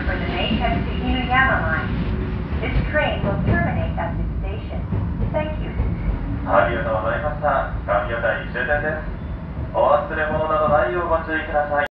departure for the Mayhead to Inuyama line. This train will terminate at this station. Thank you. ありがとうございました。神谷台終点です。お忘れ物などないようご注意ください。